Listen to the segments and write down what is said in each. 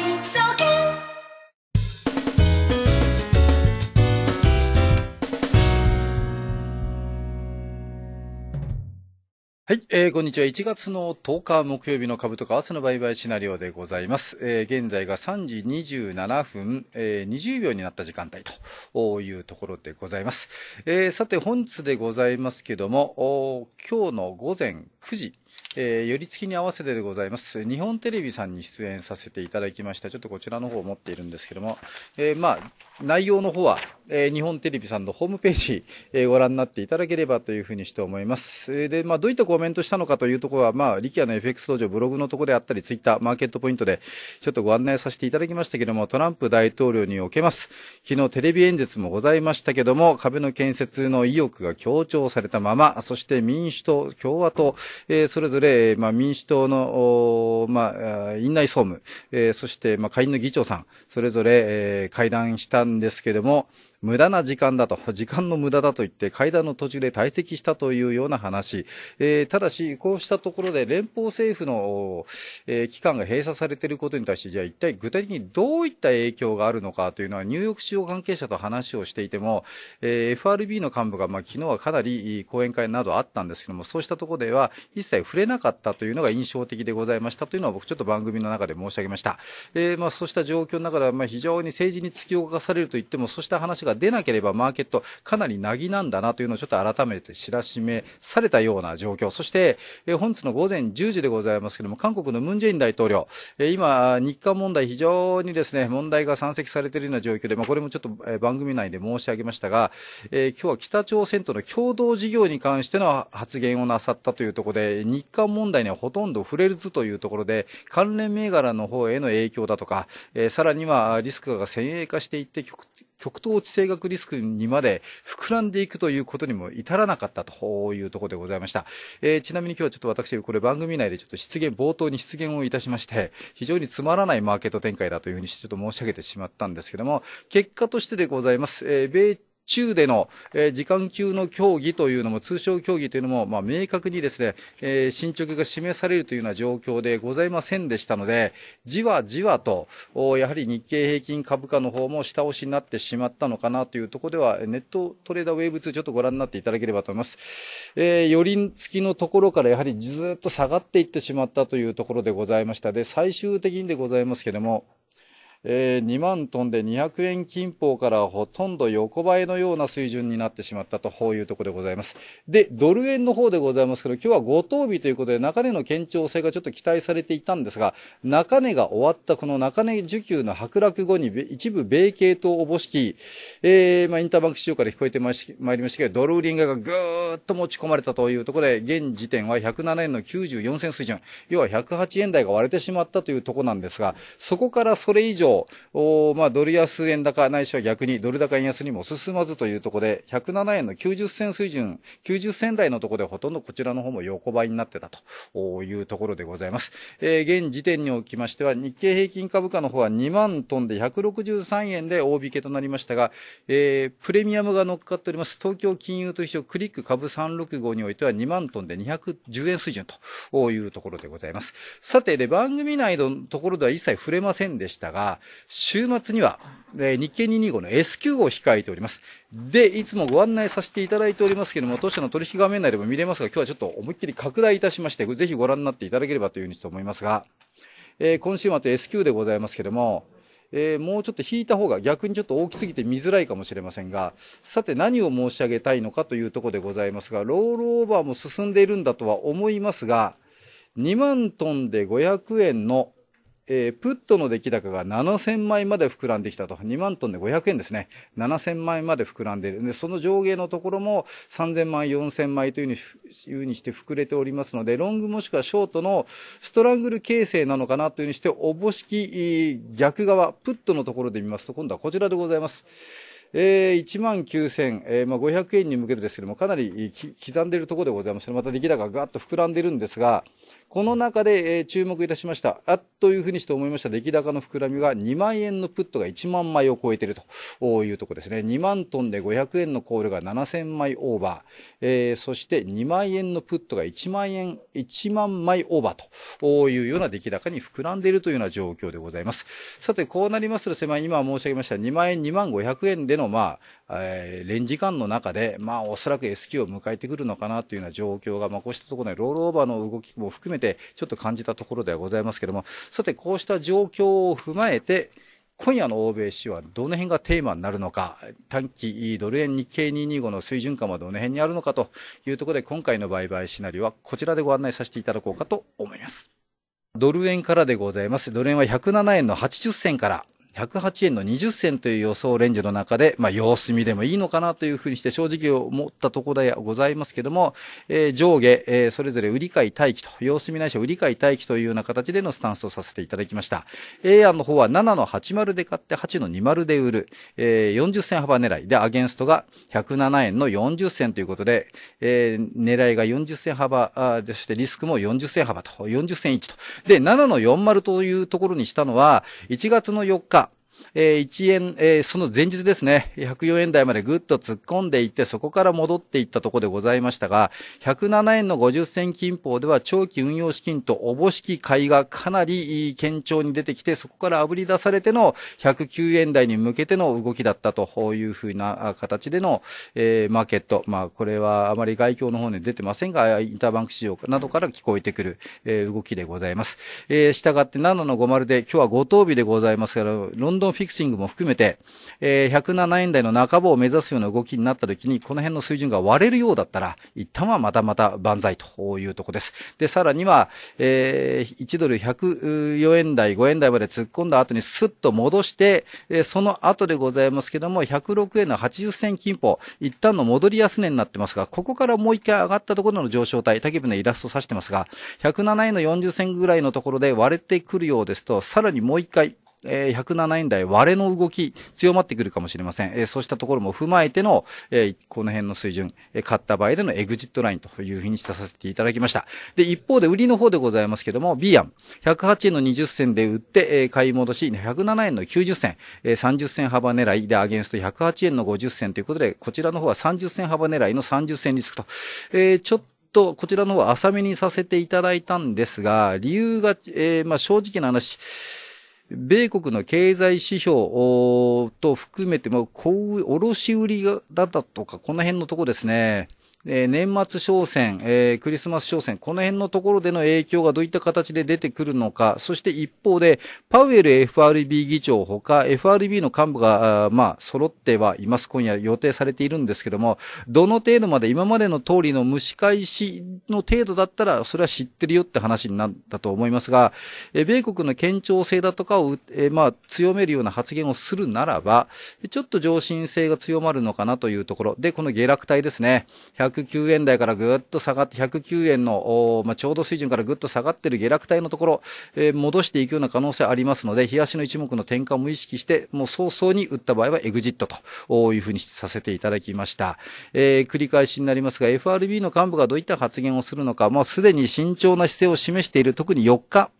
い証券はい、えー、こんにちは。1月の10日木曜日の株と為替の売買シナリオでございます。えー、現在が3時27分、えー、20秒になった時間帯というところでございます。えー、さて、本日でございますけども、今日の午前9時、えー、寄り付きに合わせてでございます。日本テレビさんに出演させていただきました。ちょっとこちらの方を持っているんですけども、えー、まあ、内容の方は、えー、日本テレビさんのホームページ、えー、ご覧になっていただければというふうにして思います。で、まあ、どういったコメントしたのかというところは、まあ、力也の FX 道場ブログのところであったり、ツイッター、マーケットポイントで、ちょっとご案内させていただきましたけども、トランプ大統領におけます。昨日テレビ演説もございましたけども、壁の建設の意欲が強調されたまま、そして民主党、共和党、えー、そそれぞれ、まあ、民主党の、まあ、院内総務、えー、そして、まあ、下院の議長さん、それぞれ、えー、会談したんですけども、無駄な時間だと、時間の無駄だと言って階段の途中で退席したというような話。えー、ただし、こうしたところで連邦政府の、えー、機関が閉鎖されていることに対して、じゃあ一体具体的にどういった影響があるのかというのは、ニューヨーク市場関係者と話をしていても、えー、FRB の幹部が、まあ、昨日はかなり講演会などあったんですけども、そうしたところでは一切触れなかったというのが印象的でございましたというのは僕ちょっと番組の中で申し上げました。えー、まあそうした状況の中では、まあ非常に政治に突き動かされると言っても、そうした話がが出なければマーケットかなりなぎなんだなというのをちょっと改めて知らしめされたような状況。そして、え本日の午前10時でございますけれども、韓国のムンジェイン大統領、え今、日韓問題非常にですね、問題が山積されているような状況で、まあ、これもちょっと、え番組内で申し上げましたが、えー、今日は北朝鮮との共同事業に関しての発言をなさったというところで、日韓問題にはほとんど触れずというところで、関連銘柄の方への影響だとか、えー、さらにはリスクが先鋭化していって極東地政学リスクにまで膨らんでいくということにも至らなかったというところでございました。えー、ちなみに今日はちょっと私、これ番組内でちょっと失言、冒頭に失言をいたしまして、非常につまらないマーケット展開だというふうにちょっと申し上げてしまったんですけども、結果としてでございます。えー、中での、えー、時間級の協議というのも、通商協議というのも、まあ、明確にですね、えー、進捗が示されるというような状況でございませんでしたので、じわじわと、やはり日経平均株価の方も下押しになってしまったのかなというところでは、ネットトレーダーウェーブ2ちょっとご覧になっていただければと思います。えー、寄り付きのところからやはりずっと下がっていってしまったというところでございました。で、最終的にでございますけれども、えー、2万トンで200円近方からほとんど横ばいのような水準になってしまったというところでございます。で、ドル円の方でございますけど、今日は5等日ということで、中値の堅調性がちょっと期待されていたんですが、中値が終わったこの中値需給の剥落後に、一部米系とおぼしき、えー、まあ、インターバンク市場から聞こえてまいりましたけど、ドル売りがぐーっと持ち込まれたというところで、現時点は107円の94銭水準、要は108円台が割れてしまったというところなんですが、そこからそれ以上、おまあ、ドル安円高ないしは逆にドル高円安にも進まずというところで、107円の90銭水準、90銭台のところでほとんどこちらの方も横ばいになってたというところでございます。えー、現時点におきましては、日経平均株価の方は2万トンで163円で大引けとなりましたが、えー、プレミアムが乗っかっております東京金融取引クリック株365においては2万トンで210円水準というところでございます。さて、で、番組内のところでは一切触れませんでしたが、週末には、えー、日経225の S q を控えております。で、いつもご案内させていただいておりますけれども、当社の取引画面内でも見れますが、今日はちょっと思いっきり拡大いたしまして、ぜひご覧になっていただければというふうに思いますが、えー、今週末 S q でございますけれども、えー、もうちょっと引いた方が逆にちょっと大きすぎて見づらいかもしれませんが、さて何を申し上げたいのかというところでございますが、ロールオーバーも進んでいるんだとは思いますが、2万トンで500円のえー、プットの出来高が7000枚まで膨らんできたと。2万トンで500円ですね。7000枚まで膨らんでいる。で、その上下のところも3000枚、4000枚というふうにして膨れておりますので、ロングもしくはショートのストラングル形成なのかなというふうにして、おぼしき逆側、プットのところで見ますと、今度はこちらでございます。えー、1万9000、えー、まあ、500円に向けてですけども、かなり刻んでいるところでございます。また出来高がガーッと膨らんでいるんですが、この中で、え、注目いたしました。あっというふうにして思いました出来高の膨らみが2万円のプットが1万枚を超えているというところですね。2万トンで500円のコールが7000枚オーバー。えー、そして2万円のプットが1万円、1万枚オーバーというような出来高に膨らんでいるというような状況でございます。さて、こうなりますとですね、今申し上げました2万円、2万500円での、まあ、えー、レンジ間の中で、まあ、おそらく S q を迎えてくるのかなというような状況が、まあ、こうしたところでロールオーバーの動きも含めて、ちょっと感じたところではございますけれども、さて、こうした状況を踏まえて、今夜の欧米市はどの辺がテーマになるのか、短期ドル円日経225の水準感はどの辺にあるのかというところで、今回の売買シナリオはこちらでご案内させていただこうかと思います。ドル円からでございます。ドル円は107円の80銭から108円の20銭という予想レンジの中で、まあ、様子見でもいいのかなというふうにして正直思ったところでございますけども、えー、上下、えー、それぞれ売り買い待機と、様子見ないし売り買い待機というような形でのスタンスをさせていただきました。A 案の方は7の80で買って8の20で売る、えー、40銭幅狙いで、アゲンストが107円の40銭ということで、えー、狙いが40銭幅でして、リスクも40銭幅と、40銭1と。で、7の40というところにしたのは、1月の4日、えー、1円、えー、その前日ですね、104円台までぐっと突っ込んでいって、そこから戻っていったところでございましたが、107円の50銭金法では長期運用資金とおぼしき買いがかなり堅調に出てきて、そこから炙り出されての109円台に向けての動きだったというふうな形での、えー、マーケット。まあ、これはあまり外況の方に出てませんが、インターバンク市場などから聞こえてくる、えー、動きでございます。えー、したがって7の50で、今日は5等日でございますから、ロンドンフィクシングも含めて、えー、107円台の半ばを目指すような動きになった時に、この辺の水準が割れるようだったら、一旦はまたまた万歳というとこです。で、さらには、えー、1ドル104円台、5円台まで突っ込んだ後にスッと戻して、えー、その後でございますけども、106円の80銭金歩、一旦の戻り安値になってますが、ここからもう一回上がったところの上昇帯、竹部のイラスト指してますが、107円の40銭ぐらいのところで割れてくるようですと、さらにもう一回、えー、107円台割れの動き強まってくるかもしれません。えー、そうしたところも踏まえての、えー、この辺の水準、えー、買った場合でのエグジットラインというふうにしてさせていただきました。で、一方で売りの方でございますけども、B 案、108円の20銭で売って、えー、買い戻し、107円の90銭、えー、30銭幅狙いでアゲンスト108円の50銭ということで、こちらの方は30銭幅狙いの30銭リスクと、えー、ちょっと、こちらの方は浅めにさせていただいたんですが、理由が、えー、まあ正直な話、米国の経済指標と含めても、こう、卸売りだったとか、この辺のとこですね。えー、年末商戦、えー、クリスマス商戦、この辺のところでの影響がどういった形で出てくるのか、そして一方で、パウエル FRB 議長ほか、FRB の幹部が、あまあ、揃ってはいます。今夜予定されているんですけども、どの程度まで今までの通りの蒸し返しの程度だったら、それは知ってるよって話になったと思いますが、えー、米国の堅調性だとかを、えー、まあ、強めるような発言をするならば、ちょっと上進性が強まるのかなというところ。で、この下落帯ですね。109円台からぐっと下がって、109円の、まあ、ちょうど水準からぐっと下がってる下落帯のところ、えー、戻していくような可能性ありますので、日足の一目の転換も意識して、もう早々に打った場合はエグジットというふうにさせていただきました。えー、繰り返しになりますが、FRB の幹部がどういった発言をするのか、もうすでに慎重な姿勢を示している、特に4日、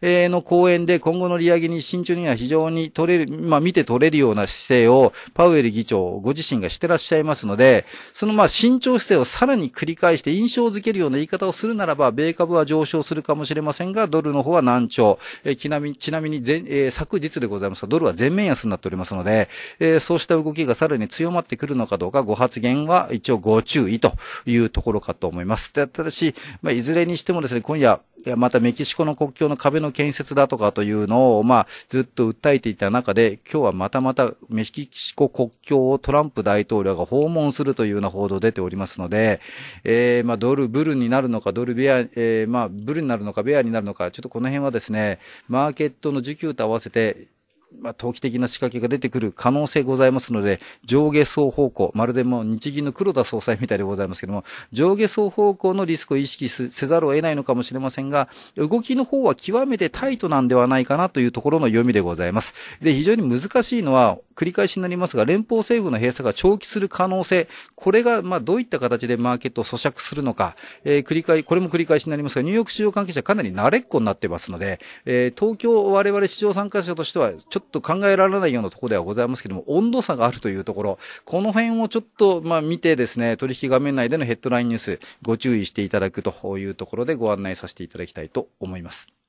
えの講演で今後の利上げに慎重には非常に取れる、まあ見て取れるような姿勢をパウエル議長ご自身がしてらっしゃいますので、そのまあ慎重姿勢をさらに繰り返して印象づけるような言い方をするならば、米株は上昇するかもしれませんが、ドルの方は難聴。えー、ちなみに、ちなみに前、えー、昨日でございますが、ドルは全面安になっておりますので、えー、そうした動きがさらに強まってくるのかどうか、ご発言は一応ご注意というところかと思います。ただし、まあ、いずれにしてもですね、今夜、またメキシコの国境の壁の建設だとかというのを、まあ、ずっと訴えていた中で、今日はまたまたメキシコ国境をトランプ大統領が訪問するというような報道出ておりますので、えー、まあ、ドル、ブルになるのか、ドルベア、えー、まあ、ブルになるのか、ベアになるのか、ちょっとこの辺はですね、マーケットの需給と合わせて、まあ、投機的な仕掛けが出てくる可能性ございますので、上下双方向、まるでもう日銀の黒田総裁みたいでございますけども、上下双方向のリスクを意識せざるを得ないのかもしれませんが、動きの方は極めてタイトなんではないかなというところの読みでございます。で、非常に難しいのは、繰り返しになりますが、連邦政府の閉鎖が長期する可能性、これが、まあ、どういった形でマーケットを咀嚼するのか、えー、繰り返し、これも繰り返しになりますが、ニューヨーク市場関係者かなり慣れっこになってますので、えー、東京我々市場参加者としては、ちょっょっと考えられないようなところではございますけども、温度差があるというところ、この辺をちょっと、まあ、見てですね、取引画面内でのヘッドラインニュース、ご注意していただくというところでご案内させていただきたいと思います。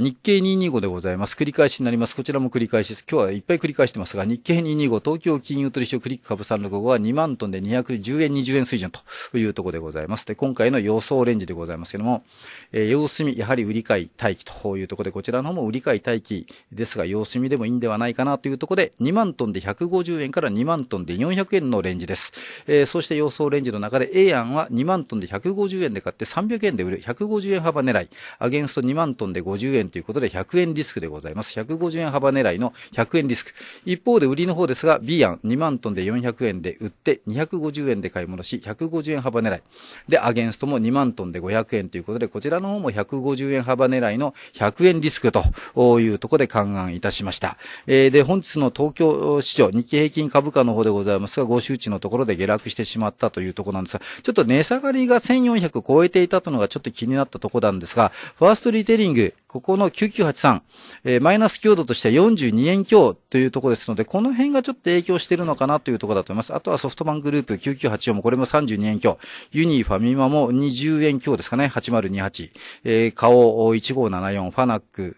日経225でございます。繰り返しになります。こちらも繰り返しです。今日はいっぱい繰り返してますが、日経225東京金融取引所クリック株365は2万トンで210円20円水準というところでございます。で、今回の予想レンジでございますけども、えー、様子見、やはり売り買い待機というところで、こちらの方も売り買い待機ですが、様子見でもいいんではないかなというところで、2万トンで150円から2万トンで400円のレンジです。えー、そして予想レンジの中で A 案は2万トンで150円で買って300円で売る、150円幅狙い、アゲンスト2万トンで50円ということで100円リスクでございます。150円幅狙いの100円リスク。一方で売りの方ですが、B 案2万トンで400円で売って、250円で買い戻し、150円幅狙い。で、アゲンストも2万トンで500円ということで、こちらの方も150円幅狙いの100円リスクというところで勘案いたしました。えー、で、本日の東京市場、日経平均株価の方でございますが、5周値のところで下落してしまったというところなんですが、ちょっと値下がりが1400超えていたというのがちょっと気になったところなんですが、ファーストリテリング、ここの9983、えー、マイナス強度としては42円強というところですので、この辺がちょっと影響しているのかなというところだと思います。あとはソフトバングループ9984もこれも32円強。ユニーファミマも20円強ですかね。8028。えー、カオ1574、ファナック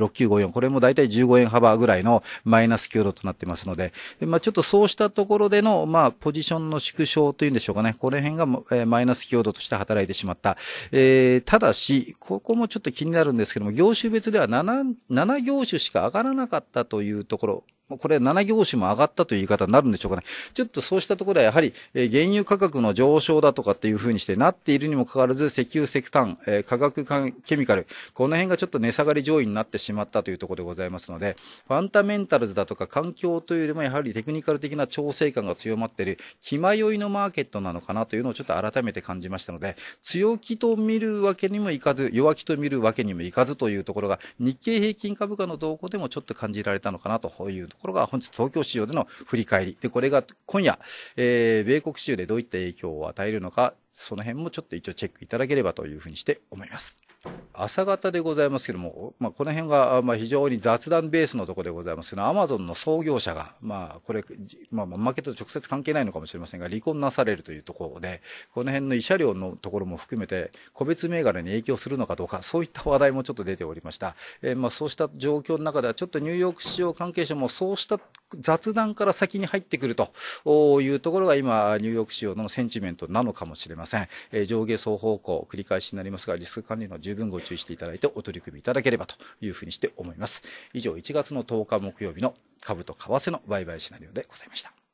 6954。これもだいたい15円幅ぐらいのマイナス強度となってますので、まあちょっとそうしたところでの、まあポジションの縮小というんでしょうかね。この辺が、えー、マイナス強度として働いてしまった。えー、ただし、ここもちょっと気になるんですけども、業種別では7、7業種しか上がらなかったというところ、これ7業種も上がったという言い方になるんでしょうかね。ちょっとそうしたところではやはり、え原油価格の上昇だとかっていうふうにしてなっているにもかかわらず、石油石炭、え化学ケミカル、この辺がちょっと値下がり上位になってしまったというところでございますので、ファンダメンタルズだとか環境というよりもやはりテクニカル的な調整感が強まっている、気迷いのマーケットなのかなというのをちょっと改めて感じましたので、強気と見るわけにもいかず、弱気と見るわけにもいかずというところが、日経平均株価の動向でもちょっと感じられたのかなというところが本日東京市場での振り返り。で、これが今夜、えー、米国市場でどういった影響を与えるのか、その辺もちょっと一応チェックいただければというふうにして思います。朝方でございますけども、まあ、この辺が、まあ、非常に雑談ベースのところでございますけど、アマゾンの創業者が、まあ、これ、まあ、マーケットと直接関係ないのかもしれませんが、離婚なされるというところで、この辺の慰謝料のところも含めて、個別銘柄に影響するのかどうか、そういった話題もちょっと出ておりました。えー、まあ、そうした状況の中では、ちょっとニューヨーク市場関係者もそうした雑談から先に入ってくるというところが今、ニューヨーク市場のセンチメントなのかもしれません。えー、上下双方向、繰り返しになりますが、リスク管理の十分ご注意していただいてお取り組みいただければというふうにして思います。以上、1月の10日木曜日の株と為替の売買シナリオでございました。